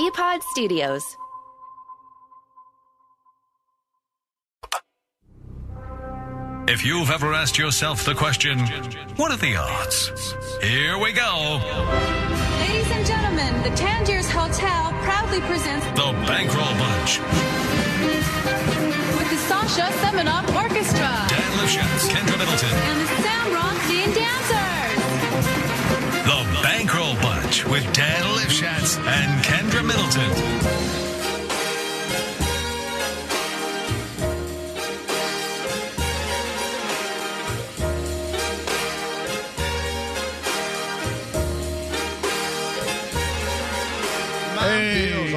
Bpod Studios. If you've ever asked yourself the question, what are the odds? Here we go. Ladies and gentlemen, the Tangiers Hotel proudly presents The Bankroll Bunch. with the Sasha Semenoff Orchestra Dan Lifshatz, Kendra Middleton. and the Sam Rothstein Dancers. The with Dan Lifshatz and Kendra Middleton.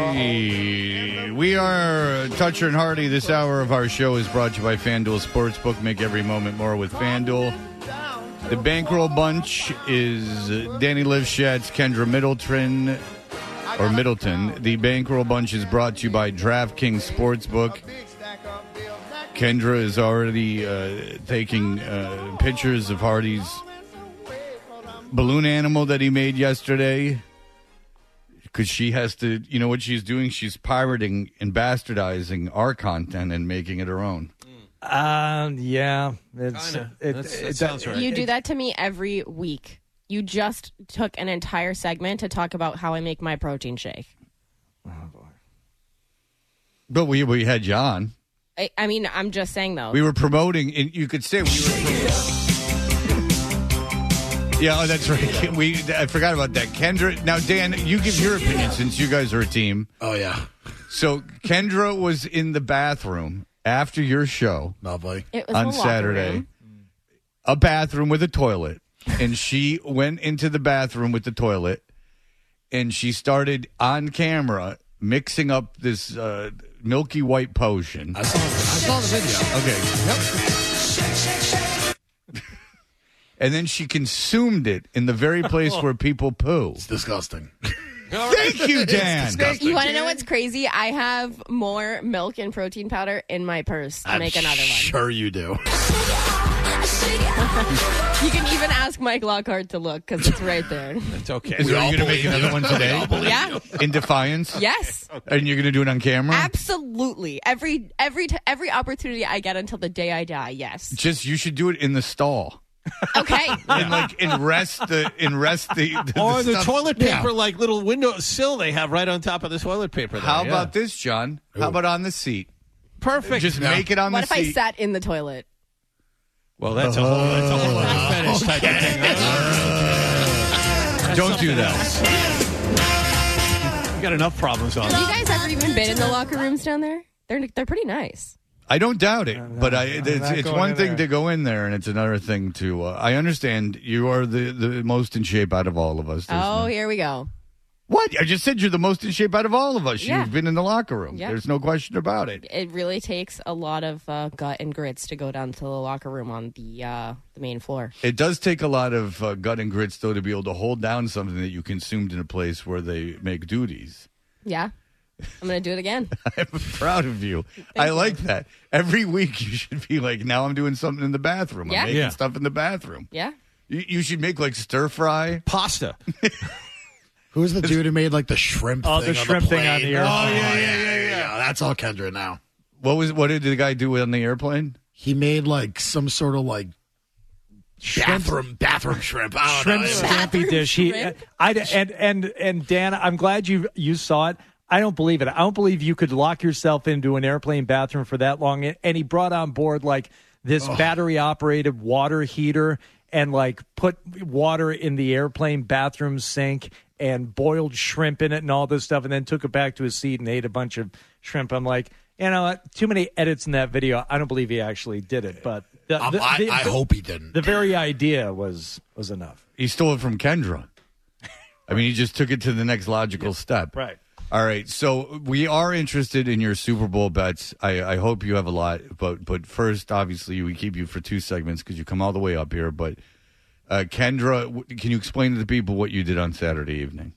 Hey, we are Toucher and Hardy. This hour of our show is brought to you by FanDuel Sportsbook. Make every moment more with FanDuel. The Bankroll Bunch is Danny Lifshatz, Kendra Middleton, or Middleton. The Bankroll Bunch is brought to you by DraftKings Sportsbook. Kendra is already uh, taking uh, pictures of Hardy's balloon animal that he made yesterday because she has to, you know what she's doing? She's pirating and bastardizing our content and making it her own. Um, yeah, it's, Kinda. it, That's- it- that sounds right. You do that to me every week. You just took an entire segment to talk about how I make my protein shake. Oh boy! But we we had John. I, I mean, I'm just saying though. We were promoting, and you could say we were. Yeah, oh, that's right. We I forgot about that. Kendra. Now, Dan, you give your opinion since you guys are a team. Oh yeah, So Kendra was in the bathroom after your show lovely. it was on a locker Saturday. room. A bathroom with a toilet, and she went into the bathroom with the toilet, and she started on camera mixing up this uh, milky white potion. I saw. I saw the video. Okay. And then she consumed it in the very place where people poo. It's disgusting. Thank you, Dan. You want to know what's crazy? I have more milk and protein powder in my purse to I'm make another one. Sure, you do. You can even ask Mike Lockhart to look because it's right there. it's okay. Is We are all you going to make another one today? Yeah. In defiance? Yes, And you're going to do it on camera? absolutely. Every every t- every opportunity I get until the day I die. Yes. Just you should do it in the stall. Okay. And like and rest the and rest the, the Or the stuff. toilet Yeah. paper, like little window sill they have right on top of the toilet paper. There. How yeah. about this, John? How about on the seat? perfect? Just Yeah. make it on what the seat. What if I sat in the toilet? well, that's a whole, that's a whole other fetish type of thing. Don't do that. You got enough problems on. Have you guys ever even been in the locker rooms down there? They're they're pretty nice. I don't doubt it, but I, I'm it's, it's one thing there. to go in there, and it's another thing to. Uh, I understand you are the, the most in shape out of all of us. Oh, no- here we go. what? I just said you're the most in shape out of all of us. Yeah. You've been in the locker room. Yeah. There's no question about it. It really takes a lot of uh, gut and grits to go down to the locker room on the uh, the main floor. It does take a lot of uh, gut and grits, though, to be able to hold down something that you consumed in a place where they make duties. Yeah, I'm gonna do it again. I'm proud of you. I like that. Every week you should be like, now I'm doing something in the bathroom. Yeah. I'm making Yeah. stuff in the bathroom. Yeah. You, you should make like stir fry. Pasta. Who's the dude who made like the shrimp? Oh, thing the on shrimp thing plane? on the Oh, oh yeah, yeah, yeah, yeah. That's all Kendra now. What was what did the guy do on the airplane? He made like some sort of like bathroom bathroom shrimp. I don't shrimp know. scampi dish. He, shrimp. I, and and and Dan, I'm glad you you saw it. I don't believe it. I don't believe you could lock yourself into an airplane bathroom for that long. And he brought on board like this battery operated water heater and like put water in the airplane bathroom sink and boiled shrimp in it and all this stuff, and then took it back to his seat and ate a bunch of shrimp. I'm like, you know, what? too many edits in that video. I don't believe he actually did it, but the, Um, the- I, the- I hope he didn't. the very idea was was enough. He stole it from Kendra. I mean, he just took it to the next logical step. Right. All right. So we are interested in your Super Bowl bets. I, I hope you have a lot, but but first, obviously, we keep you for two segments because you come all the way up here. But uh, Kendra, w- can you explain to the people what you did on Saturday evening?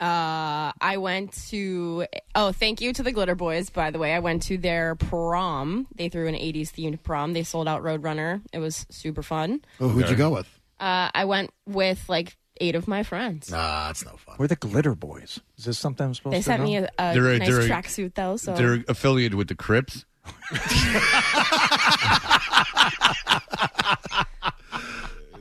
Uh, I went to. Oh, thank you to the Glitter Boys. By the way, I went to their prom. They threw an '80s themed prom. They sold out Roadrunner. It was super fun. Oh, who'd you go with? Uh, I went with like eight of my friends. Nah, that's no fun. We're the Glitter Boys. Is this something I'm supposed They to sent know? me a, a They're a- nice they're a- tracksuit though, so They're affiliated with the Crips.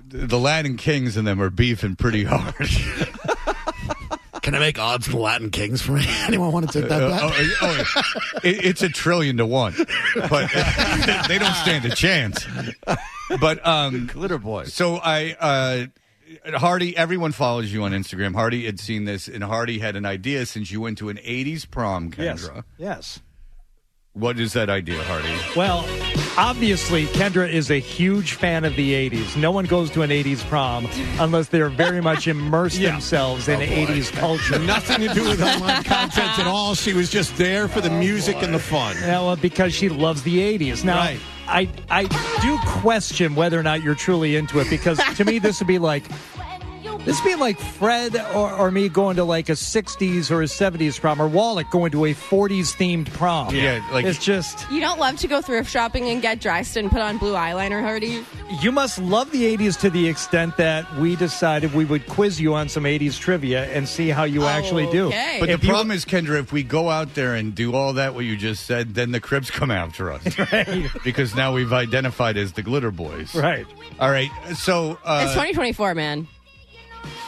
the Latin Kings and them are beefing pretty hard. Can I make odds for the Latin Kings for me? Anyone want to take that Uh, bet? oh, oh, it, it's a trillion to one, but they don't stand a chance. But um, Glitter boy. so I, uh, Hardy, everyone follows you on Instagram. Hardy had seen this, and Hardy had an idea since you went to an '80s prom, Kendra. Yes. What is that idea, Hardy? Well, obviously, Kendra is a huge fan of the 80s. No one goes to an 80s prom unless they're very much immersed themselves in 80s culture. Nothing to do with online content at all. She was just there for the oh, music and the fun. Yeah, well, because she loves the 80s. Now, Right. I, I do question whether or not you're truly into it because to me, this would be like. This would be like Fred or, or me going to like a 60s or a 70s prom, or Wallach going to a 40s themed prom. Yeah, like- it's just you don't love to go thrift shopping and get dressed and put on blue eyeliner, Hardy. You must love the 80s to the extent that we decided we would quiz you on some 80s trivia and see how you actually do. Okay. But If the you- problem is, Kendra, if we go out there and do all that, what you just said, then the Crips come after us. Right. because now we've identified as the Glitter Boys. Right. All right. So uh, it's 2024, man.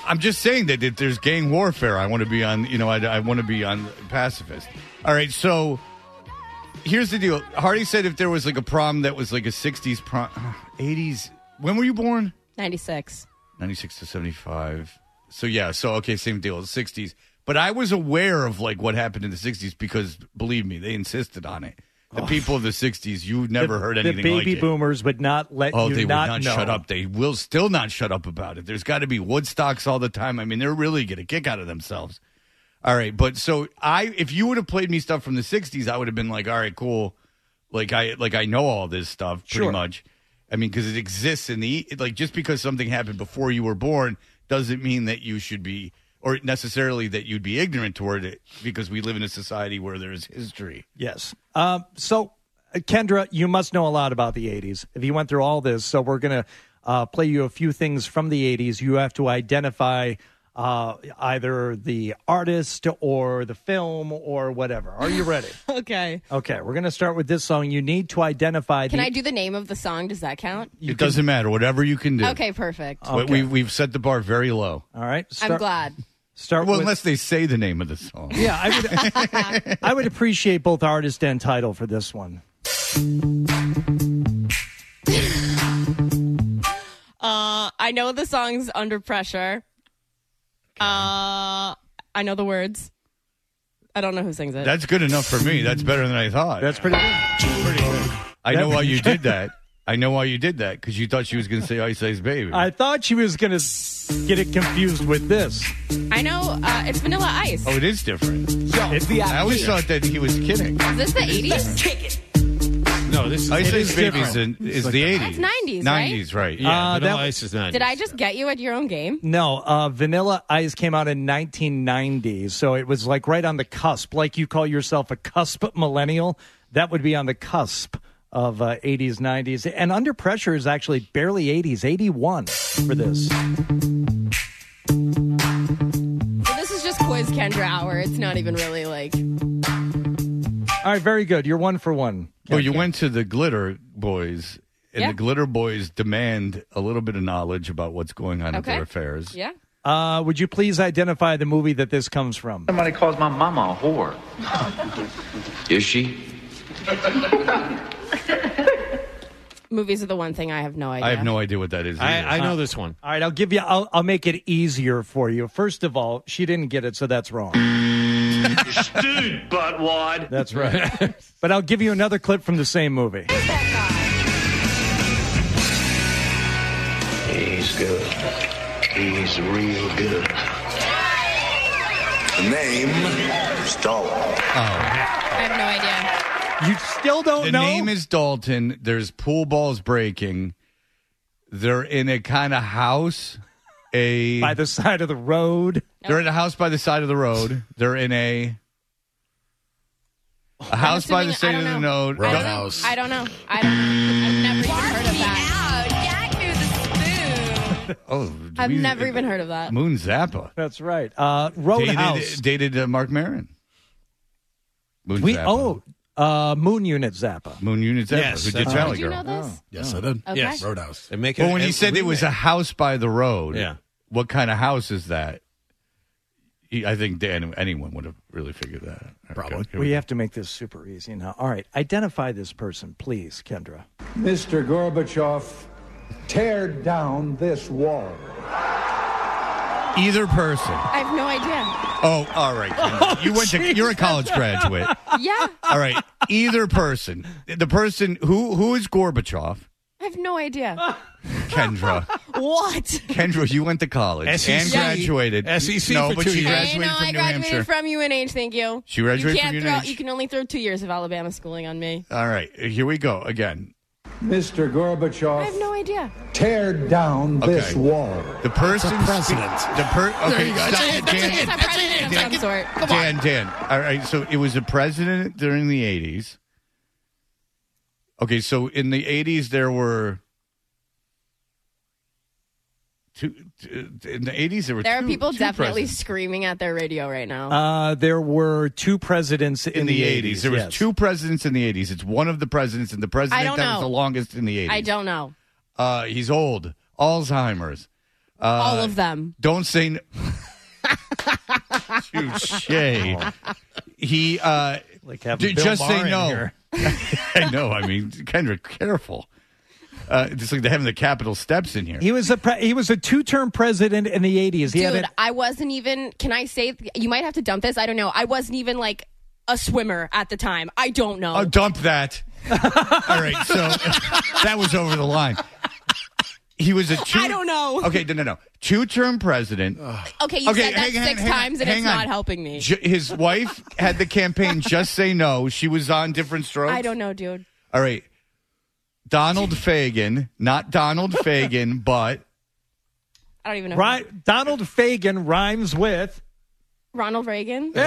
I'm just saying that if there's gang warfare, I want to be on, you know, I, I want to be on pacifist. All right. So here's the deal. Hardy said if there was like a prom that was like a 60s prom, 80s. When were you born? 96. 96 to 75. So yeah, so okay, same deal, 60s. But I was aware of like what happened in the 60s because believe me, they insisted on it. The people of the 60s, you never the, heard the anything baby like it. boomers would not let Oh, you they not would not know. shut up. They will still not shut up about it. There's got to be Woodstocks all the time. I mean, they're really get a kick out of themselves. All right, but so I, if you would have played me stuff from the '60s, I would have been like, all right, cool. Like I, like I know all this stuff pretty Sure. much. I mean, because it exists in the like just because something happened before you were born doesn't mean that you should be or necessarily that you'd be ignorant toward it because we live in a society where there's history. Yes. Um, so, uh, Kendra, you must know a lot about the 80s if you went through all this. So, we're going to uh, play you a few things from the 80s. You have to identify uh, either the artist or the film or whatever. Are you ready? Okay. okay, we're going to start with this song. You need to identify Can the. I do the name of the song? Does that count? it doesn't matter. Whatever you can do. Okay, perfect. But we, we've set the bar very low. all right. I'm glad. Start Well, with, unless they say the name of the song. Yeah, I would. I would appreciate both artist and title for this one. Uh, I know the song's Under Pressure. Uh, I know the words. I don't know who sings it. That's good enough for me. That's better than I thought. That's pretty good. I know why you did that. I know why you did that because you thought she was going to say Ice Ice Baby. I thought she was going to get it confused with this. I know uh, it's Vanilla Ice. oh, it is different. It's the I always thought that he was kidding. Is this the 80s? No, this is. Ice It Ice is Baby is, different. in, is the 80s. That's 90s, right? 90s, right. Yeah, Uh, Vanilla that- Ice is not. Did I just get you at your own game? No, uh, Vanilla Ice came out in 1990, so it was like right on the cusp. Like you call yourself a cusp millennial, that would be on the cusp of uh, 80s, 90s. And Under Pressure is actually barely 80s, 81 for this. So this is just quiz Kendra hour. It's not even really like. All right, very good. You're one for one. Well, you went to the Glitter Boys, and Yeah. the Glitter Boys demand a little bit of knowledge about what's going on in Okay. their affairs. Yeah. Uh, would you please identify the movie that this comes from? Somebody calls my mama a whore. Is she? Movies are the one thing I have no idea. I have no idea what that is. I. I know this one. All right, I'll give you. I'll, I'll make it easier for you. First of all, she didn't get it, so that's wrong. Dude, buttwad. That's right. but I'll give you another clip from the same movie. He's good. He's real good. The name is Dalton. Oh. I have no idea. You still don't know. The know. name is Dalton. There's pool balls breaking. They're in a kind of house. A by the side of the road. they're in a house by the side of the road. They're in a a house by the side of the road. I don't Roadhouse. know. I don't know. I don't. I've never even heard of that. Oh, I've we- never even heard of that. Moon Zappa. That's right. Uh, Roadhouse. Dated, dated uh, Marc Maron. Moon we Zappa. oh uh, Moon Unit Zappa. Moon Unit Zappa, Yes, who did that's Valley Did you Girl. know this? Yes, I did. Okay. Yes. Roadhouse. And make it Well, when a he said it was a house by the road, Yeah. what kind of house is that? He, I think Dan, anyone would have really figured that out. Probably. here We go. have to make this super easy now. All right, identify this person, please, Kendra. Mr. Gorbachev, tear down this wall. Either person. I have no idea. Oh, all right. Oh, you went to. You're a college graduate. Yeah, All right. Either person. The person who who is Gorbachev? I have no idea. Kendra. what? Kendra, you went to college SEC. and graduated. SEC no, for but two she years. I graduated know from I New graduated Hampshire. from UNH. Thank you. She graduated you can't from throw, UNH. You can only throw two years of Alabama schooling on me. All right. Here we go again. Mr. Gorbachev. I have Gorbachev, no idea. tear down this wall. The person. president. The per. Okay. you go. stop. That's it. That's Dan, it. It's a president of some sort. Dan, Dan. All right. So it was a president during the 80s. Okay. So in the 80s, there were. Two, in the 80s, there were There are people definitely presidents. screaming at their radio right now. Uh, there were two presidents in, in the 80s. There was two presidents in the 80s. It's one of the presidents, and the president I don't that was the longest in the 80s. I don't know. Uh, he's old. Alzheimer's. Uh, All of them. Don't say. N- Touche. He. Uh, Like having d- Bill just Maher say no. I know. I mean, Kendra, careful. Uh, just like they're having the Capitol steps in here. He was a pre- he was a two term president in the eighties. He had Dude, it. I wasn't even. Can I say? You might have to dump this. I don't know. I wasn't even like a swimmer at the time. I don't know. Oh, dump that. All right, so that was over the line. He was a two. I don't know. Okay, no, no, no. Two-term president. okay, you okay, said that hang six hang on, times and it's on. not helping me. J- his wife had the campaign "Just Say No." She was on different strokes. I don't know, dude. All right, Donald Fagen, not Donald Fagen, but I don't even know. Ri- Donald Fagen rhymes with. Ronald Reagan. all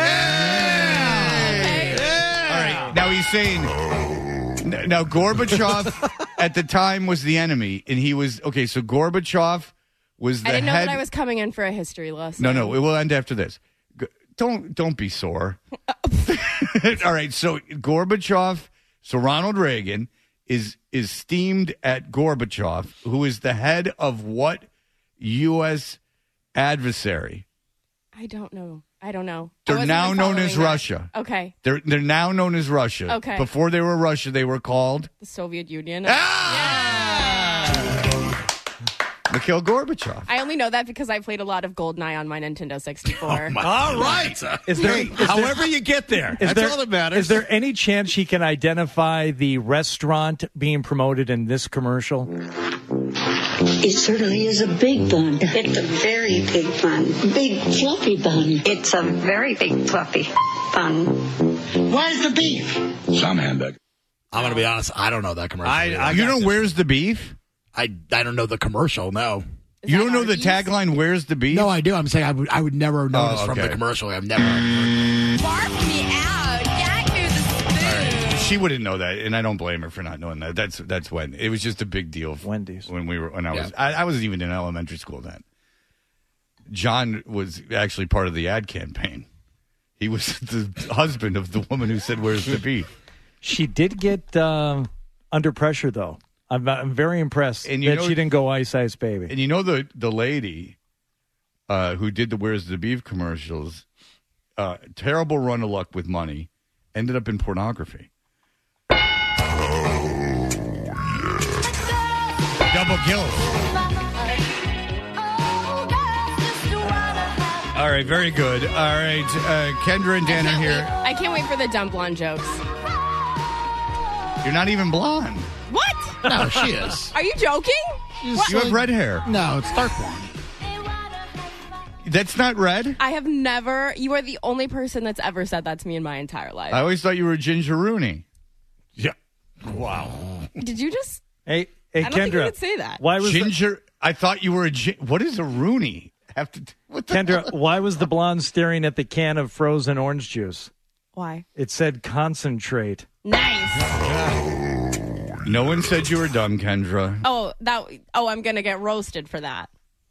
right. Now he's saying. Now Gorbachev at the time was the enemy, and he was okay. So Gorbachev was the I didn't know head. that I was coming in for a history lesson. No, no, it will end after this. Don't don't be sore. All right, so Gorbachev, so Ronald Reagan is is steamed at Gorbachev, who is the head of what U.S. adversary? I don't know. I don't know. They're now known as that. Russia. Okay. They're they're now known as Russia. Okay. Before they were Russia, they were called The Soviet Union. Ah! Mikhail Gorbachev. I only know that because I played a lot of GoldenEye on my Nintendo 64. All right. Is there, Hey, is there- however you get there. is That's there- all that matters. Is there any chance he can identify the restaurant being promoted in this commercial? It certainly is a big bun. It's a very big bun. Big fluffy bun. It's a very big fluffy bun. Where's the beef? Some hamburger. I'm going to be honest. I don't know that commercial. I- either. I- you know where's the beef? I, I don't know the commercial, no. Is you don't know the Arby's? tagline "Where's the beef"? No, I do. I'm saying I would, I would never know this from okay. the commercial. I've never. Barf me out. Gag me with. She wouldn't know that, and I don't blame her for not knowing that. That's that's when it was just a big deal. Wendy's. when we were when I was I, I wasn't even in elementary school then. John was actually part of the ad campaign. He was the husband of the woman who said, "Where's the beef?" She did get um, under pressure, though. I'm, I'm very impressed And you that know- she didn't go Ice Ice Baby. And you know the the lady uh, who did the "Where's the beef" commercials. Uh, terrible run of luck with money. Ended up in pornography. Oh, yeah. Double kills. All right, very good. All right, uh, Kendra and Dan are Can't wait- here. I can't wait for the dumb blonde jokes. You're not even blonde. What? No, she is. Are you joking? You have red hair. No, it's dark blonde. That's not red. I have never. You are the only person that's ever said that to me in my entire life. I always thought you were Ginger Rooney. Yeah. Wow. Did you just? Hey, hey, I don't think you Kendra. say that. Why was the, Ginger. I thought you were a. Gin- What is a Rooney? Have to. What the Kendra? Why was the blonde staring at the can of frozen orange juice? Why? It said concentrate. Nice. No one said you were dumb, Kendra. Oh, that. Oh, I'm gonna get roasted for that.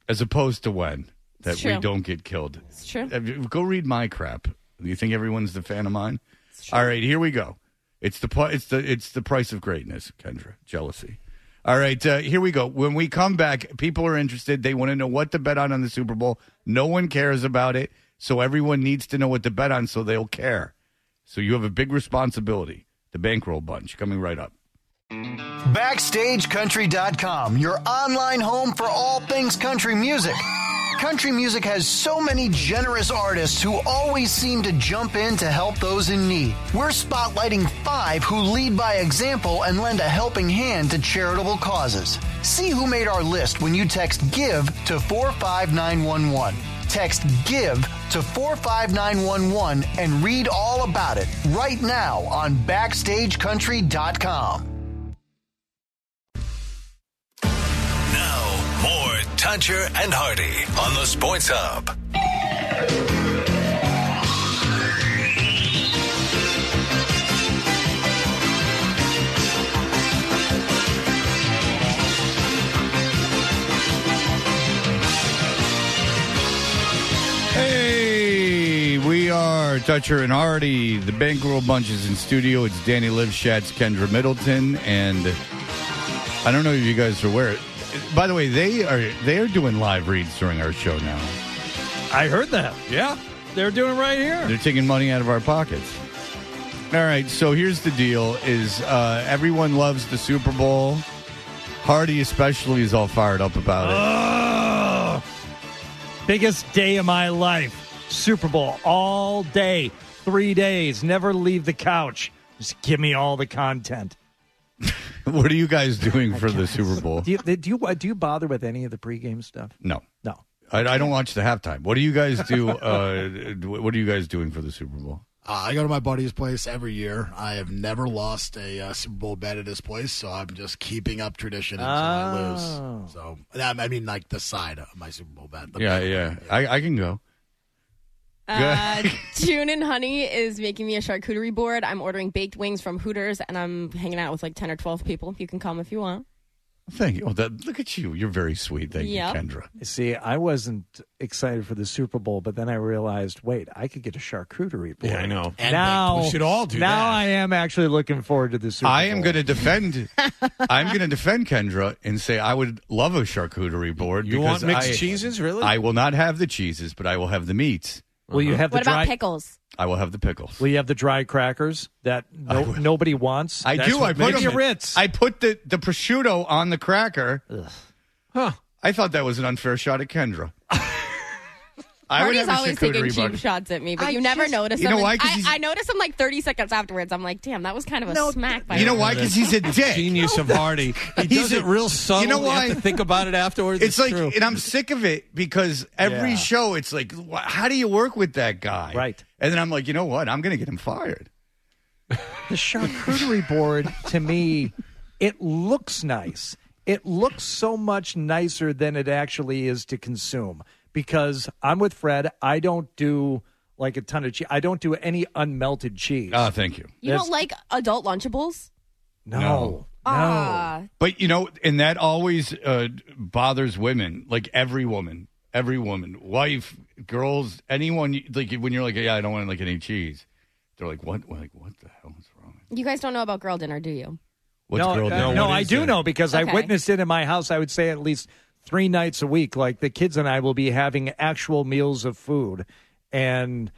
as opposed to when that we true. don't get killed. It's true. Go read my crap. You think everyone's the fan of mine? All right, here we go. It's the pu- it's the it's the price of greatness, Kendra. Jealousy. All right, uh, here we go. When we come back, people are interested. They want to know what to bet on on the Super Bowl. No one cares about it, so everyone needs to know what to bet on, so they'll care. So you have a big responsibility. The bankroll bunch coming right up. BackstageCountry.com, your online home for all things country music. Country music has so many generous artists who always seem to jump in to help those in need. We're spotlighting five who lead by example and lend a helping hand to charitable causes. See who made our list when you text GIVE to 45911. Text GIVE to 45911 and read all about it right now on BackstageCountry.com. Toucher and Hardy on the Sports Hub. Hey, we are Toucher and Hardy. The Bankroll Bunch is in studio. It's Danny Lifshatz, Kendra Middleton, and I don't know if you guys are aware. By the way, they are they are doing live reads during our show now. I heard that. Yeah, they're doing it right here. They're taking money out of our pockets. All right, so here's the deal: is uh, everyone loves the Super Bowl. Hardy especially is all fired up about it. Ugh. biggest day of my life. Super Bowl all day, three days. Never leave the couch. Just give me all the content. what are you guys doing for the Super Bowl? Do you do you do you bother with any of the pregame stuff? No, No. I, I don't watch the halftime. What do you guys do? Uh, what are you guys doing for the Super Bowl? Uh, I go to my buddy's place every year. I have never lost a uh, Super Bowl bet at his place, so I'm just keeping up tradition until I Oh. lose. So I I mean, like the side of my Super Bowl bet. Yeah, bet. yeah. I, I can go. Uh, June and Honey is making me a charcuterie board. I'm ordering baked wings from Hooters, and I'm hanging out with like 10 or 12 people. You can come if you want. Thank you. Oh, that, look at you. You're very sweet. Thank Yep. you, Kendra. See, I wasn't excited for the Super Bowl, but then I realized, wait, I could get a charcuterie board. Yeah, I know. And now we should all do that. now that. I am actually looking forward to the Super I Bowl. am going to defend. I'm going to defend Kendra and say I would love a charcuterie board. You because want mixed I- cheeses, really? I will not have the cheeses, but I will have the meats. Will you uh-huh. have the What about pickles? I will have the pickles. Will you have the dry crackers that no, nobody wants? I That's do. what I put makes them. you Ritz. I put the the prosciutto on the cracker. Huh. I thought that was an unfair shot at Kendra. I would Hardy's have always taking charcuterie cheap shots at me, but I you never just- notice You them. know why? And 'Cause I, he's- I notice them like 30 seconds afterwards. I'm like, damn, that was kind of a smack by You know you. why? Because he's a dick. Genius of Hardy. He He's does a- it real subtle. You know why? have to think about it afterwards. It's like, true. and I'm sick of it because every Yeah. show it's like, wh- how do you work with that guy? Right. And then I'm like, you know what? I'm going to get him fired. the charcuterie board to me it looks nice it looks so much nicer than it actually is to consume because i'm with fred i don't do like a ton of cheese i don't do any unmelted cheese Ah, thank you. You That's- don't like adult Lunchables? no No. no Ah, But you know, and that always uh, bothers women. Like every woman, every woman, wife, girls, anyone. you- Like when you're like, yeah, I don't want like any cheese. They're like, what? We're like, what the hell is wrong? you guys don't know about girl dinner, do you? What's no, girl uh, doing? no What i do that? know because i Okay. witnessed it in my house i would say at least three nights a week like the kids and i will be having actual meals of food and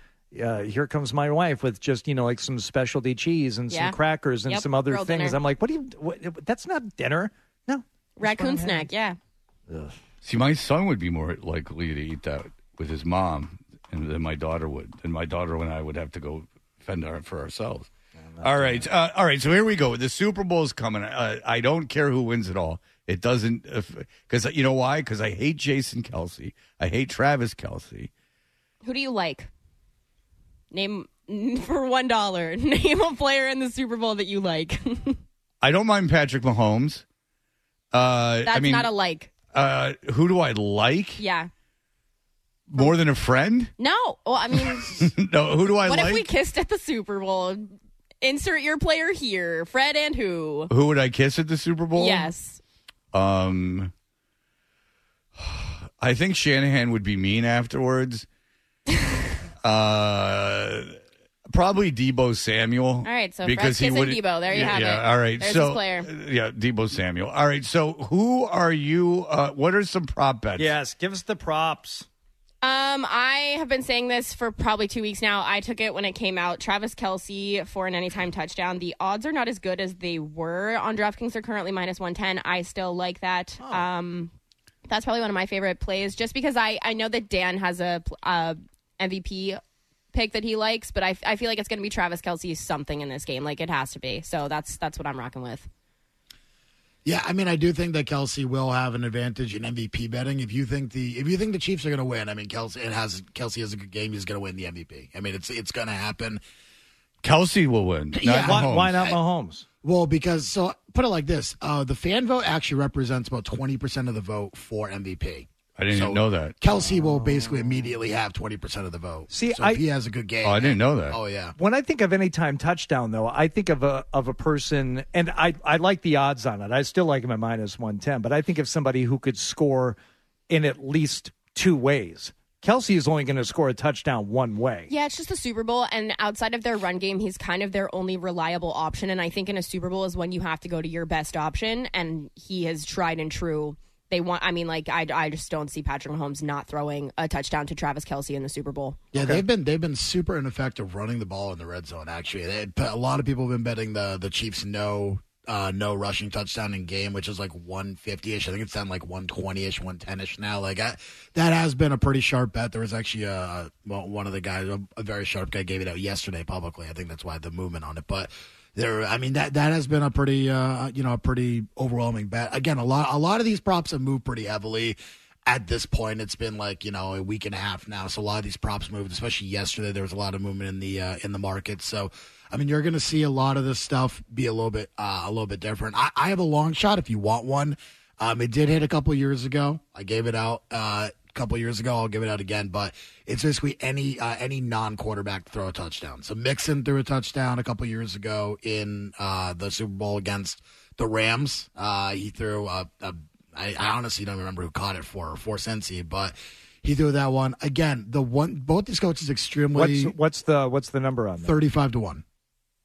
uh, here comes my wife with just you know like some specialty cheese and Yeah. some crackers and Yep, some other girl things dinner. i'm like what do you what, that's not dinner no Raccoon snack, yeah. See, my son would be more likely to eat that with his mom and than my daughter would. And my daughter and I would have to go fend our, for ourselves. All right, uh, all right. So here we go. The Super Bowl is coming. Uh, I don't care who wins it all. It doesn't because you know why? Because I hate Jason Kelce. I hate Travis Kelce. Who do you like? Name for one dollar. Name a player in the Super Bowl that you like. I don't mind Patrick Mahomes. Uh, That's I mean, not a like. uh, who do I like Yeah. more than a friend? No. Well, I mean, no, who do I what like? if we kissed at the Super Bowl? Insert your player here. Fred and who? who would I kiss at the Super Bowl? Yes. Um, I think Shanahan would be mean afterwards. uh, probably Deebo Samuel. All right, so Fred Kiss and would- Deebo, there you yeah, have yeah, it. All right, There's so his player. yeah, Deebo Samuel. All right, so who are you? Uh, what are some prop bets? Yes, give us the props. Um, I have been saying this for probably two weeks now. I took it when it came out. Travis Kelce for an anytime touchdown. The odds are not as good as they were on DraftKings. They're currently minus 110. I still like that. Um, that's probably one of my favorite plays just because I, I know that Dan has a uh, MVP pick that he likes, but I, I feel like it's going to be Travis Kelce something in this game. Like it has to be. So that's that's what I'm rocking with. Yeah, I mean, I do think that Kelce will have an advantage in MVP betting. If you think the if you think the Chiefs are going to win, I mean, Kelce it has Kelce has a good game. He's going to win the MVP. I mean, it's it's going to happen. Kelce will win. not Yeah. Why, why not Mahomes? Well, because so put it like this: uh, the fan vote actually represents about twenty percent of the vote for MVP. I didn't So know that. Kelce will basically immediately have twenty percent of the vote. See, so I- if he has a good game. Oh, I didn't know that. Oh yeah. When I think of any time touchdown, though, I think of a of a person, and I I like the odds on it. I still like him at minus one ten, but I think of somebody who could score in at least two ways. Kelce is only going to score a touchdown one way. Yeah, it's just the Super Bowl, and outside of their run game, he's kind of their only reliable option. And I think in a Super Bowl is when you have to go to your best option, and he has tried and true. They want. I mean, like I, I just don't see Patrick Mahomes not throwing a touchdown to Travis Kelce in the Super Bowl. Yeah, they've been they've been super ineffective running the ball in the red zone. Actually, they, a lot of people have been betting the the Chiefs no uh, no rushing touchdown in game, which is like one fifty ish. I think it's down like one twenty ish, one ten ish now. Like I, that has been a pretty sharp bet. There was actually a well, one of the guys, a, a very sharp guy, gave it out yesterday publicly. I think that's why the movement on it, but. There, I mean that that has been a pretty, uh, you know, a pretty overwhelming bet. Again, a lot, a lot of these props have moved pretty heavily. At this point it's been like you know a week and a half now. So a lot of these props moved especially yesterday. There was a lot of movement in the uh, in the market. So i mean you're going to see a lot of this stuff be a little bit uh, a little bit different. I, I have a long shot if you want one. Um, it did hit a couple years ago. I gave it out uh, couple years ago i'll give it out again but it's basically any uh, any non-quarterback throw a touchdown so mixon threw a touchdown a couple years ago in uh, the super bowl against the rams uh, he threw a, a I, I honestly don't remember who caught it for for Cincy, but he threw that one again. The one both these coaches extremely What's what's the what's the number on thirty five to one.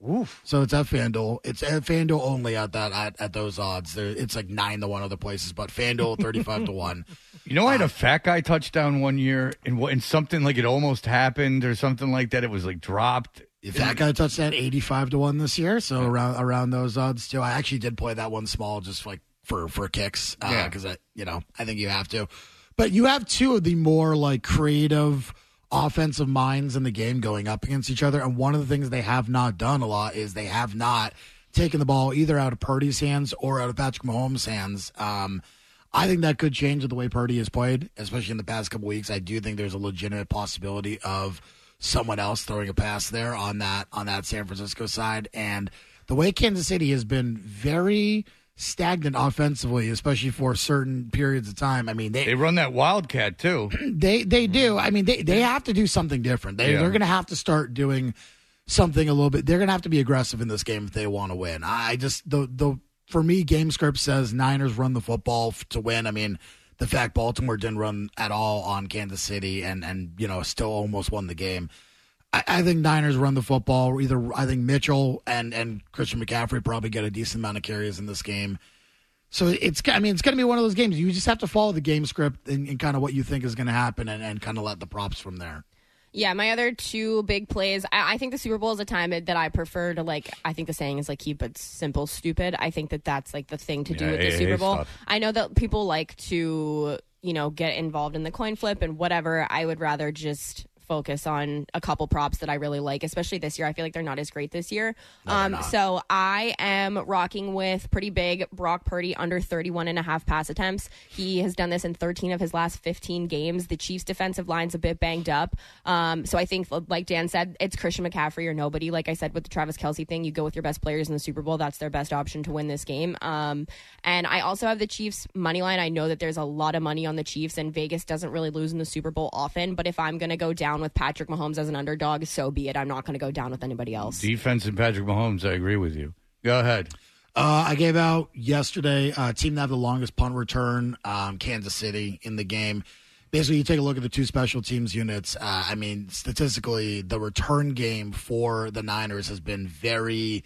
Oof. So it's at FanDuel. It's at FanDuel only at that at, at those odds. There, it's like nine to one other places, but FanDuel thirty five to one. You know, I had a fat guy touchdown one year, and and something like it almost happened or something like that. It was like dropped. If that guy touched that eighty five to one this year, so around around those odds too. I actually did play that one small, just like for for kicks, Yeah. because I you know I think you have to. But you have two of the more like creative offensive minds in the game going up against each other, and one of the things they have not done a lot is they have not taken the ball either out of Purdy's hands or out of Patrick Mahomes' hands. Um, I think that could change with the way Purdy has played, especially in the past couple weeks. I do think there's a legitimate possibility of someone else throwing a pass there on that on that San Francisco side. And the way Kansas City has been very stagnant offensively, especially for certain periods of time. I mean, they They run that wildcat too. they they do. I mean, they they have to do something different. They Yeah. they're going to have to start doing something a little bit. They're going to have to be aggressive in this game if they want to win. I just the the for me, game script says Niners run the football to win. I mean, the fact Baltimore didn't run at all on Kansas City and and you know still almost won the game. I, I think Niners run the football. Either I think Mitchell and and Christian McCaffrey probably get a decent amount of carries in this game. So it's I mean it's going to be one of those games you just have to follow the game script and, and kind of what you think is going to happen and, and kind of let the props from there. Yeah, my other two big plays. I, I think the Super Bowl is a time that I prefer to like. I think the saying is like keep it simple, stupid. I think that that's like the thing to do Yeah, with the Super Bowl. I know that people like to you know get involved in the coin flip and whatever. I would rather just focus on a couple props that I really like, especially this year. I feel like they're not as great this year. um, so I am rocking with pretty big Brock Purdy under 31 and a half pass attempts. He has done this in 13 of his last 15 games. The Chiefs defensive line's a bit banged up. Um, so I think, like Dan said, it's Christian McCaffrey or nobody. Like I said with the Travis Kelce thing, you go with your best players in the Super Bowl. That's their best option to win this game. Um, and I also have the Chiefs money line. I know that there's a lot of money on the Chiefs, and Vegas doesn't really lose in the Super Bowl often. But if I'm going to go down with Patrick Mahomes as an underdog, so be it. I'm not going to go down with anybody else. Defense and Patrick Mahomes. I agree with you. Go ahead. Uh, I gave out yesterday uh, team that have the longest punt return, um, Kansas City in the game. basically you take a look at the two special teams units. Uh, I mean, statistically, the return game for the Niners has been very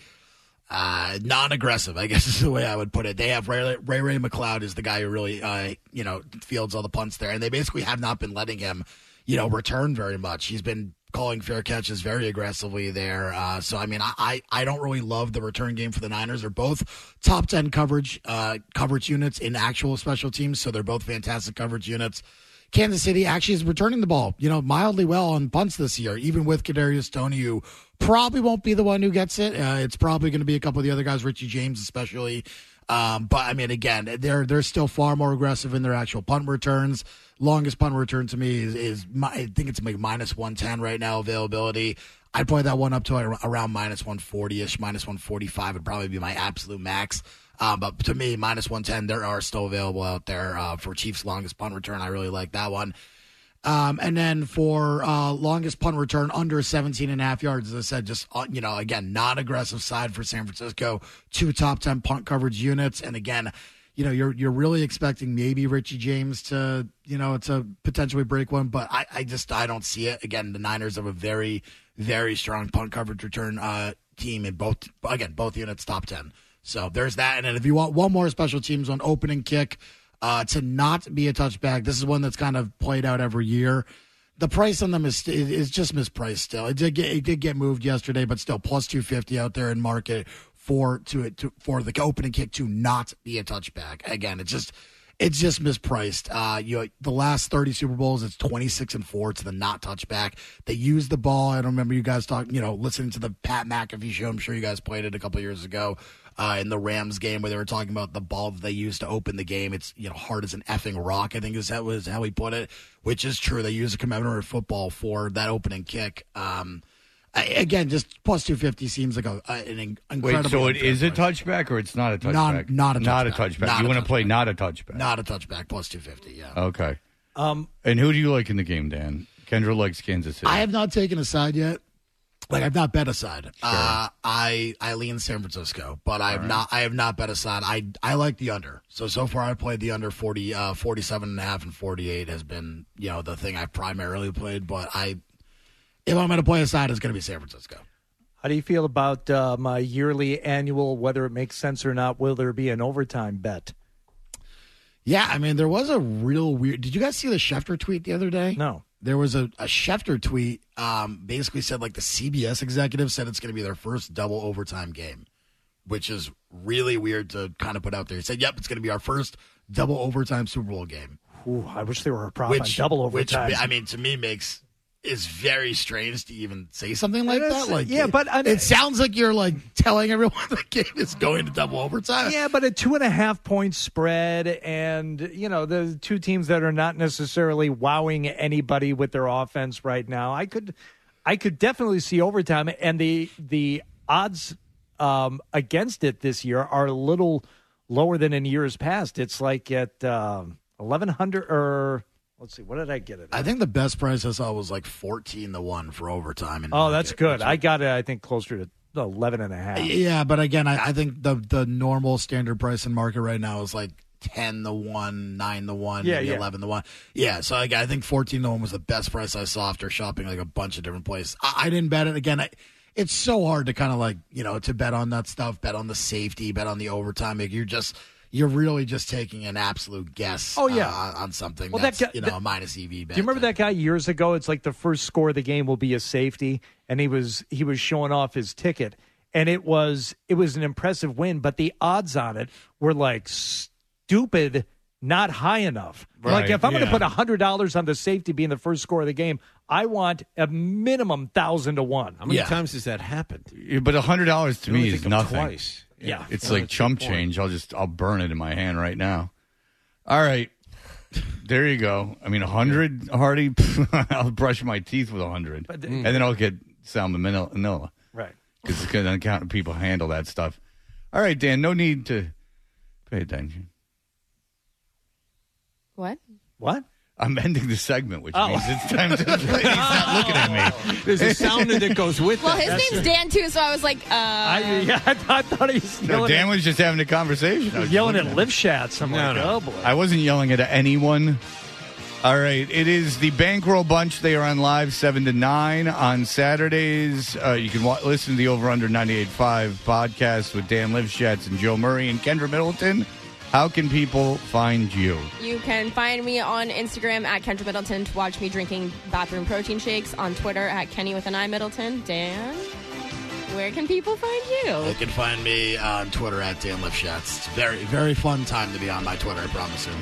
uh, non-aggressive. I guess is the way I would put it. They have Ray Ray, Ray McCloud is the guy who really uh, you know fields all the punts there, and they basically have not been letting him you know return very much. He's been calling fair catches very aggressively there. Uh, so I mean, I, I I don't really love the return game for the Niners. They're both top ten coverage uh, coverage units in actual special teams, so they're both fantastic coverage units. Kansas City actually is returning the ball, you know, mildly well on punts this year, even with Kadarius Toney, who probably won't be the one who gets it. Uh, it's probably going to be a couple of the other guys, Richie James especially. Um, but I mean, again, they're they're still far more aggressive in their actual punt returns. Longest punt return to me is, is my, I think it's like minus one ten right now availability. I'd play that one up to around minus one forty ish, minus one forty five would probably be my absolute max. Um, but to me, minus 110, there are still available out there uh, for Chiefs' longest punt return. I really like that one. Um, and then for uh, longest punt return under 17 and a half yards, as I said, just, uh, you know, again, not aggressive side for San Francisco, two top 10 punt coverage units. And again, you know, you're you're really expecting maybe Richie James to, you know, to potentially break one, but I, I just I don't see it. Again, the Niners have a very, very strong punt coverage return uh, team in both again, both units top ten. So there's that. And then if you want one more special teams on opening kick uh, to not be a touchback, this is one that's kind of played out every year. The price on them is is just mispriced still. It did get it did get moved yesterday, but still plus two fifty out there in market for to to, for the opening kick to not be a touchback. Again, it's just it's just mispriced. Uh, you the last thirty Super Bowls, it's twenty six and four to the not touchback. They use the ball. I don't remember you guys talking, you know, listening to the Pat McAfee show. I'm sure you guys played it a couple years ago uh, in the Rams game where they were talking about the ball that they used to open the game. It's you know hard as an effing rock. I think is that was how he put it, which is true. They use a commemorative football for that opening kick. Um, I, again, just plus two fifty seems like a, an incredible. Wait, so it is a touchback or it's not a touchback? Not, not a touchback. Not a touchback. Not you a want to play not a touchback? Not a touchback. Plus two fifty. Yeah. Okay. Um, and who do you like in the game, Dan? Kendra likes Kansas City. I have not taken a side yet. Like I've not bet a side. Uh, I I lean San Francisco, but I have not I have not bet a side. I I like the under. So so far I played the under 40 uh 47 and a half and 48 has been, you know, the thing I've primarily played, but I if I'm going to play a side it's going to be San Francisco. How do you feel about uh, my yearly annual, whether it makes sense or not? Will there be an overtime bet? Yeah, I mean there was a real weird Did you guys see the Schefter tweet the other day? No. There was a, a Schefter tweet um basically said like the CBS executive said it's going to be their first double overtime game, which is really weird to kind of put out there. He said, "Yep, it's going to be our first double overtime Super Bowl game." Ooh, I wish there were a prop which double which, overtime. I mean, to me makes is very strange to even say something like that. Like, yeah, it, but I- it sounds like you're like telling everyone the game is going to double overtime. Yeah, but a two and a half point spread, and you know the two teams that are not necessarily wowing anybody with their offense right now. I could, I could definitely see overtime, and the the odds um, against it this year are a little lower than in years past. It's like at um, eleven hundred or let's see, what did I get it? At? I think the best price I saw was like fourteen to one for overtime. Oh, that's good. which I got it. I think closer to eleven and a half. Yeah, but again, I, I think the the normal standard price in market right now is like ten to one, nine to one, Yeah, maybe yeah. eleven to one. Yeah, so like, I think fourteen to one was the best price I saw after shopping like a bunch of different places. I, I didn't bet it again. I, it's so hard to kind of like you know to bet on that stuff, bet on the safety, bet on the overtime. Like, you're just you're really just taking an absolute guess. Oh, yeah. uh, on something Well, that guy- you know that- a minus EV bet. Do you remember that guy years ago? It's like the first score of the game will be a safety, and he was he was showing off his ticket, and it was it was an impressive win, but the odds on it were like stupid, not high enough. like if I'm going to yeah. put hundred dollars on the safety being the first score of the game, I want a minimum thousand to one. How many Yeah. times has that happened? Yeah, but hundred dollars to You me is think of nothing. Twice. Yeah. It's Well, like chump change. I'll just I'll burn it in my hand right now. All right. There you go. I mean, a hundred, Hardy. I'll brush my teeth with a hundred, But- and then I'll get salmonella Right. because it's going to people handle that stuff. All right, Dan. No need to pay attention. What? What? I'm ending the segment, which Oh. means it's time to. He's not looking at me. There's a sound that goes with Well, that. his name's Dan too, so I was like, uh, I, yeah, I, thought- I thought he was No, Dan at, was just having a conversation. I was yelling at Lifshatz. I'm No, like, no. oh boy. I wasn't yelling at anyone. All right, it is the Bankroll Bunch. They are on live seven to nine on Saturdays. Uh, you can wa- listen to the Over Under 98.5 podcast with Dan Lifshatz and Joe Murray and Kendra Middleton. How can people find you? You can find me on Instagram at Kendra Middleton to watch me drinking bathroom protein shakes. On Twitter at Kenny with an I Middleton. Dan, where can people find you? They can find me on Twitter at Dan Lifshatz. It's very, very fun time to be on my Twitter, I promise you.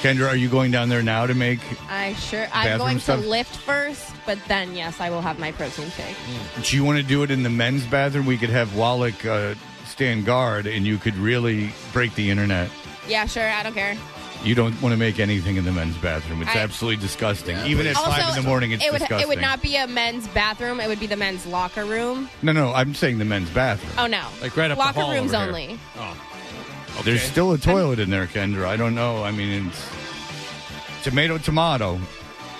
Kendra, are you going down there now to make? I sure I'm going stuff? to lift first, but then yes, I will have my protein shake. Do you want to do it in the men's bathroom? We could have Wallach uh, stand guard, and you could really break the internet. Yeah, sure. I don't care. You don't want to make anything in the men's bathroom. It's I- absolutely disgusting. Even at five in the morning, it's it would disgusting. it would not be a men's bathroom. It would be the men's locker room. No, no, I'm saying the men's bathroom. Oh no, Like right up the locker hall rooms over here. only. Oh. There's still a toilet in there, Kendra. I don't know. I mean, it's tomato, tomato.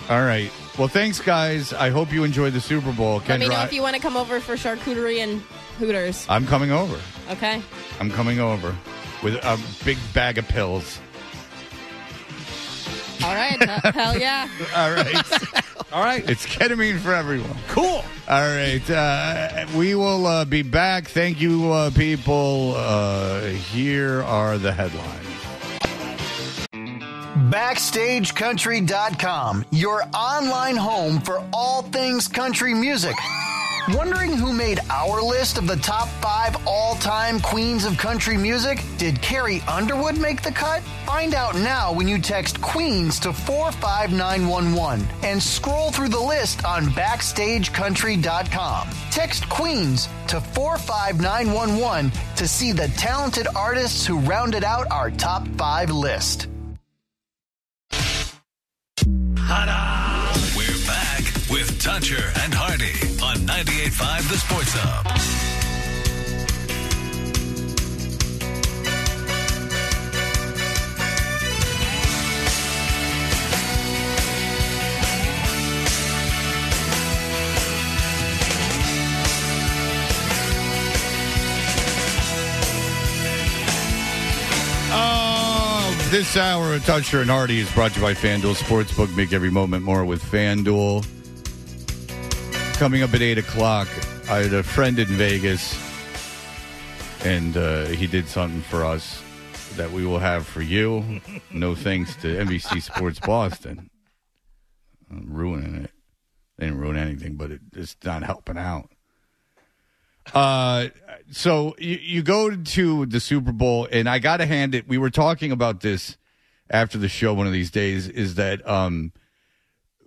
All right. Well, thanks, guys. I hope you enjoyed the Super Bowl. Kendra, Let me know if you want to come over for charcuterie and Hooters. I'm coming over. Okay. I'm coming over with a big bag of pills. All right. Hell- Hell yeah. All right. All right. It's ketamine for everyone. Cool. All right. Uh, we will uh, be back. Thank you, uh, people. Uh, here are the headlines. BackstageCountry.com, your online home for all things country music. Wondering who made our list of the top five all time queens of country music? Did Carrie Underwood make the cut? Find out now when you text Queens to 45911 and scroll through the list on BackstageCountry.com. Text Queens to 45911 to see the talented artists who rounded out our top five list. We're back with Toucher and Hardy on 98.5 The Sports Hub. This hour of Toucher and Hardy is brought to you by FanDuel Sportsbook. Make every moment more with FanDuel. Coming up at 8 o'clock, I had a friend in Vegas, and uh, he did something for us that we will have for you. No thanks to NBC Sports Boston. I'm ruining it. They didn't ruin anything, but it, it's not helping out. Uh, so you, you go to the Super Bowl, and I got to hand it. We were talking about this after the show one of these days. Is that um,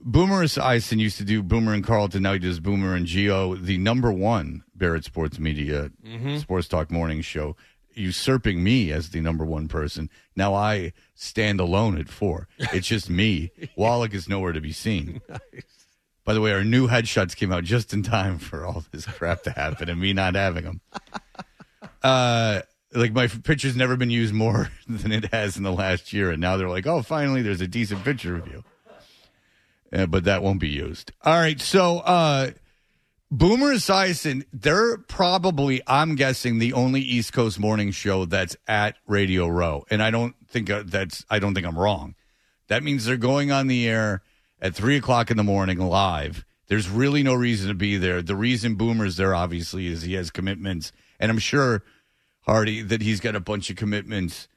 Boomer Esiason used to do Boomer and Carton. Now he does Boomer and Gio, the number one Barrett Sports Media Sports Talk Morning Show, usurping me as the number one person. Now I stand alone at four. It's just me. Wallach is nowhere to be seen. By the way, our new headshots came out just in time for all this crap to happen and me not having them. Uh, like my picture's never been used more than it has in the last year, and now they're like, "Oh, finally, there's a decent picture of you." Uh, but that won't be used. All right, so uh, Boomer Esiason, they're probably, I'm guessing, the only East Coast morning show that's at Radio Row, and I don't think uh, that's, I don't think I'm wrong. That means they're going on the air at three o'clock in the morning live. There's really no reason to be there. The reason Boomer's there, obviously, is he has commitments, and I'm sure Hardy that he's got a bunch of commitments.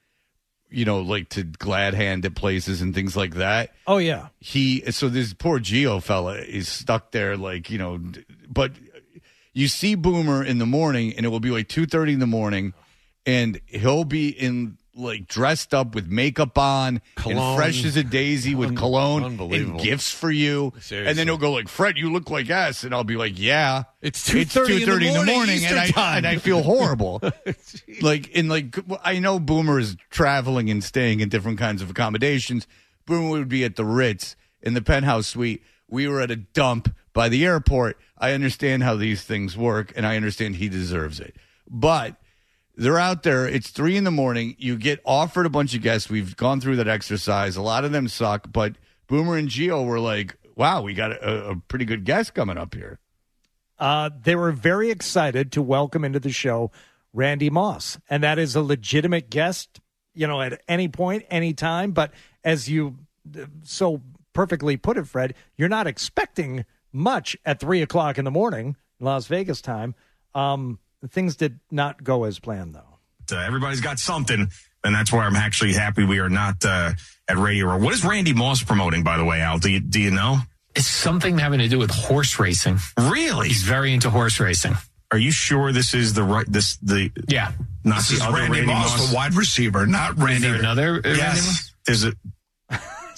You know, like to glad hand at places and things like that Oh yeah. he so this poor Gio fella is stuck there like you know but you see Boomer in the morning and it will be like 2:30 in the morning and he'll be in like dressed up with makeup on Cologne. and fresh as a daisy with Un- cologne and gifts for you Seriously. and then he'll go like Fred you look like ass and I'll be like yeah It's 2:30 in the 2:30 morning, and I time. and I feel horrible like in like I know Boomer is traveling and staying in different kinds of accommodations. Boomer would be at the Ritz in the penthouse suite. We were at a dump by the airport. I understand how these things work, and I understand he deserves it. But they're out there. It's three in the morning. You get offered a bunch of guests. We've gone through that exercise. A lot of them suck, but Boomer and Gio were like, "Wow, we got a, a pretty good guest coming up here." Uh, they were very excited to welcome into the show Randy Moss, and that is a legitimate guest. You know, at any point, any time. But as you so perfectly put it, Fred. You're not expecting much at three o'clock in the morning, Las Vegas time. Um, things did not go as planned, though. Uh, everybody's got something, and that's why I'm actually happy we are not uh, at Radio Row. What is Randy Moss promoting, by the way, Al? Do you, do you know? It's something having to do with horse racing. Really? He's very into horse racing. Are you sure this is the right this the Yeah. not This the is other Randy, Moss, the wide receiver, not Is Randy. there another uh, Randy Yes. Moss? Is it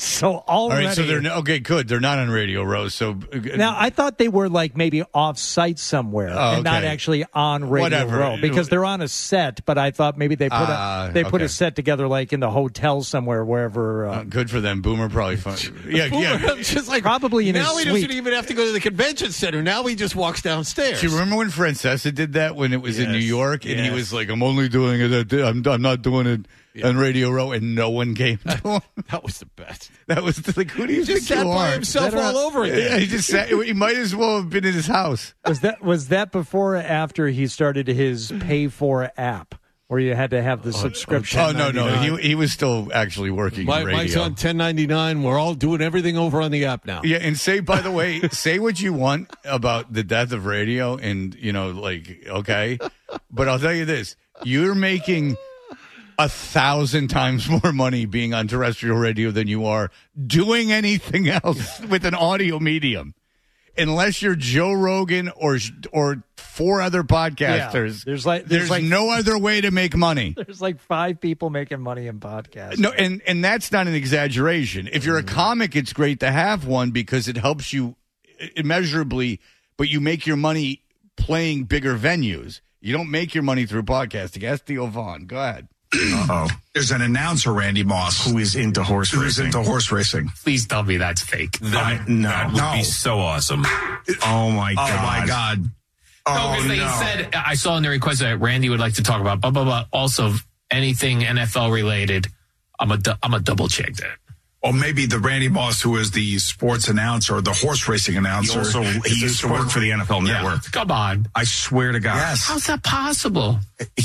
So All already, right, so they're okay. Good. They're not on Radio Row. So uh, now I thought they were like maybe off site somewhere Oh, and not actually on Radio Whatever. Row because they're on a set. But I thought maybe they put Ah, a, they put okay. a set together like in the hotel somewhere, wherever. Uh, uh, good for them. Boomer probably fun. Yeah, yeah. I'm just like Probably in now his he suite. doesn't even have to go to the convention center. Now he just walks downstairs. Do you remember when Francesa did that when it was in New York and he was like, "I'm only doing it. At, I'm I'm not doing it on Radio Row," and no one came to him. That was the best. That was like, who do you He just think sat you by are? himself all over Yeah, he just sat. He might as well have been in his house. was that was that before or after he started his pay for app where you had to have the oh, subscription? Oh no, no, he he was still actually working My, in radio. Mike's on 1099. We're all doing everything over on the app now. Yeah, and say by the way, say what you want about the death of radio, and you know, like okay, but I'll tell you this: you're making a thousand times more money being on terrestrial radio than you are doing anything else with an audio medium, unless you're Joe Rogan or or four other podcasters. There's like- there's, there's like- no other way to make money. There's like five people making money in podcasts. No, and and that's not an exaggeration. If you're a Mm-hmm. comic, it's great to have one because it helps you immeasurably, but you make your money playing bigger venues. You don't make your money through podcasting. Ask Theo Von. Go ahead. Oh There's an announcer, Randy Moss, who is into horse who's racing? into horse racing. Please tell me that's fake. That, no, it would No. be so awesome. Oh my god! Oh my God! Oh, no, Oh because they no! said I saw in the request that Randy would like to talk about blah blah blah. Also, anything NFL related. I'm a du- I'm a double check that. Or maybe the Randy Moss, who is the sports announcer, the horse racing He announcer. also he used to work for the NFL Yeah. Network. Come on, I swear to God. Yes. how's that possible?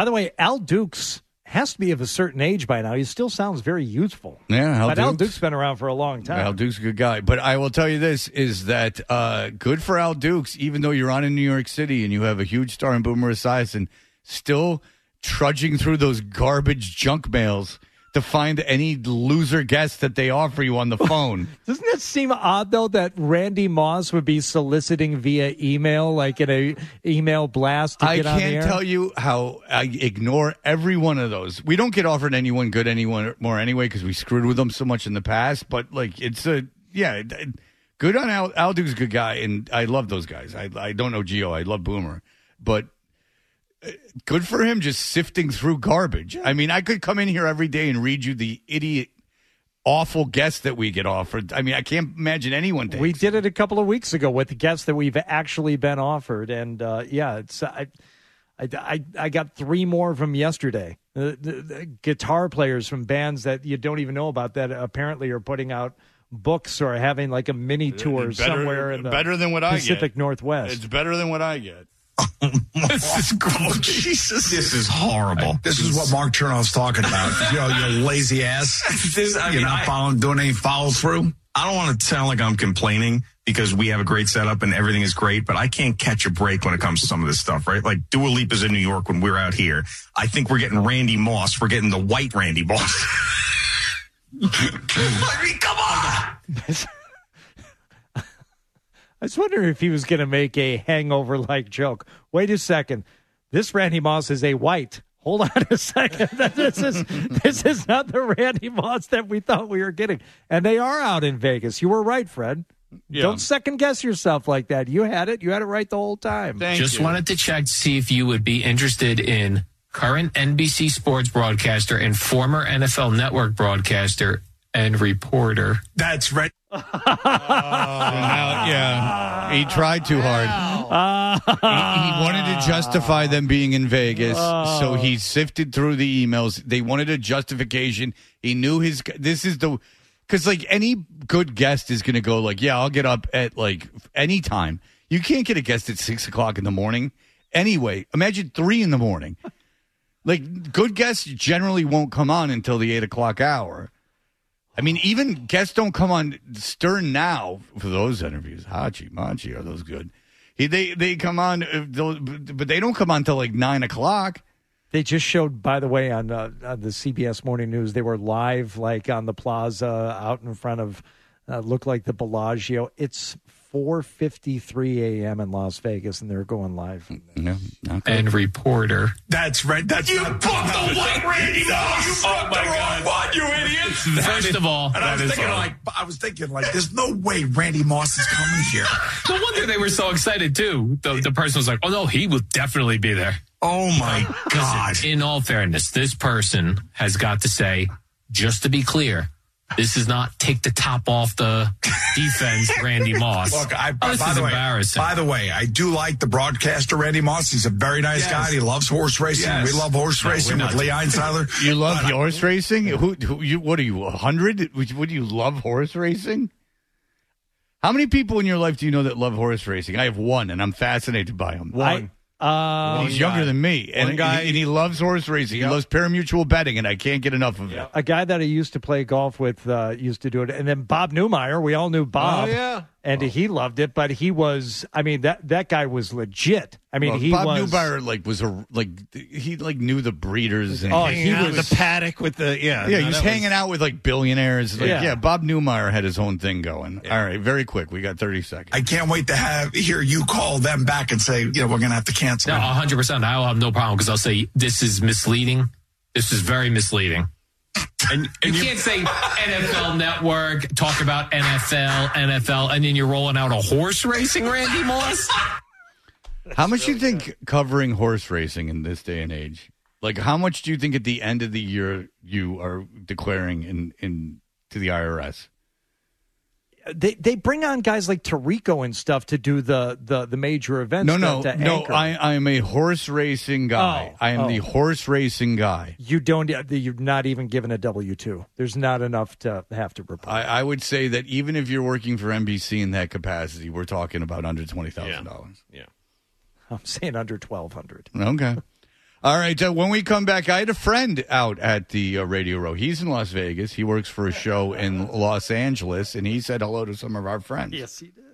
By the way, Al Dukes has to be of a certain age by now. He still sounds very youthful. Yeah, Al but Al Dukes. Dukes been around for a long time. Al Duke's a good guy. But I will tell you this is that uh, good for Al Dukes, even though you're on in New York City and you have a huge star in Boomer Esiason, still trudging through those garbage junk mails to find any loser guest that they offer you on the phone. Doesn't it seem odd though that Randy Moss would be soliciting via email, like in a email blast? To I get on the can't tell you how I ignore every one of those. We don't get offered anyone good anyone more anyway because we screwed with them so much in the past. But like, it's a yeah, good on Al. Aldu's a good guy, and I love those guys. I I don't know Gio. I love Boomer, but good for him just sifting through garbage. I mean, I could come in here every day and read you the idiot. Awful guests that we get offered. I mean, I can't imagine anyone. Takes We did it a couple of weeks ago with the guests that we've actually been offered, and uh, yeah, it's I, I, I, I got three more from yesterday. The, the, the guitar players from bands that you don't even know about that apparently are putting out books or having like a mini tour Better- somewhere in the better than what I get. Pacific Northwest. It's better than what I get. Oh, this is oh, Jesus. This is horrible. This is what Mark Chernoff's talking about. you know, you lazy ass. This- I You're mean, not I- following, doing any follow through. I don't want to sound like I'm complaining because we have a great setup and everything is great, but I can't catch a break when it comes to some of this stuff, right? Like Dua Lipa's in New York when we're out here. I think we're getting Randy Moss. We're getting the white Randy Moss. I mean, come on. I was wondering if he was going to make a hangover like joke. Wait a second. This Randy Moss is a white. Hold on a second. this is this is not the Randy Moss that we thought we were getting. And they are out in Vegas. You were right, Fred. Yeah. Don't second guess yourself like that. You had it. You had it right the whole time. Thank Just wanted to check to see if you would be interested in current NBC sports broadcaster and former NFL Network broadcaster and reporter. That's right. Now, yeah, he tried too hard. he, he wanted to justify them being in Vegas, so he sifted through the emails. They wanted a justification. He knew his. This is the because like any good guest is going to go like, yeah, I'll get up at like any time. You can't get a guest at six o'clock in the morning. Anyway, imagine three in the morning. Like good guests generally won't come on until the eight o'clock hour. I mean, even guests don't come on Stern now for those interviews. Hachi, Machi, are those good? He, they they come on, uh, but they don't come on till like nine o'clock. They just showed, by the way, on, uh, on the CBS Morning News, they were live, like on the plaza out in front of, uh, looked like the Bellagio. It's 4:53 a.m. in Las Vegas, and they're going live. Yeah, And reporter. That's right. That's you booked the white Randy Moss. You booked the oh wrong one, you idiots. First of all, and I was that is thinking all. like, I was thinking like, there's no way Randy Moss is coming here. No wonder they were so excited too. The, the person was like, "Oh no, he will definitely be there." Oh my god! In all fairness, this person has got to say, just to be clear, this is not take the top off the defense, Randy Moss. Look, I, Oh, this by is the way, embarrassing. by the way, I do like the broadcaster Randy Moss. He's a very nice Yes. guy. He loves horse racing. Yes. We love horse No, racing not. with Lee Einsiler. You love But- horse racing? Who, who you? What are you? A hundred? Would, would you love horse racing? How many people in your life do you know that love horse racing? I have one, and I'm fascinated by him. One. Uh, He's younger than me, and, One guy- he, and he loves horse racing. He loves parimutuel betting, and I can't get enough of it. a guy that I used to play golf with uh, used to do it, and then Bob Neumeier. We all knew Bob. Oh, yeah. And oh. he loved it, but he was. I mean that that guy was legit. I mean, Well, he Bob was. Neumeier like was a like he like knew the breeders. And Oh, Hanging he out in was- the paddock with the yeah. yeah, no, he was that hanging out with like billionaires. Like, yeah. Yeah. Bob Neumeier had his own thing going. All right, very quick. We got thirty seconds. I can't wait to have hear you call them back and say, you know, we're going to have to cancel. No, it. hundred percent. I'll have no problem because I'll say this is misleading. This is very misleading. And, you, can't say NFL Network, talk about NFL, NFL, and then you're rolling out a horse racing, Randy Moss. How much do you think covering horse racing in this day and age? Like, how much do you think at the end of the year you are declaring in in to the IRS? They they bring on guys like Tirico and stuff to do the the, the major events. No, no, to, to no. anchor. I I am a horse racing guy. Oh, I am oh. the horse racing guy. You don't. Uh, you're not even given a W two. There's not enough to have to report. I, I would say that even if you're working for NBC in that capacity, we're talking about under twenty thousand dollars. Yeah. I'm saying under twelve hundred. Okay. All right. Uh, when we come back, I had a friend out at the uh, Radio Row. He's in Las Vegas. He works for a show in Los Angeles, and he said hello to some of our friends. Yes, he did.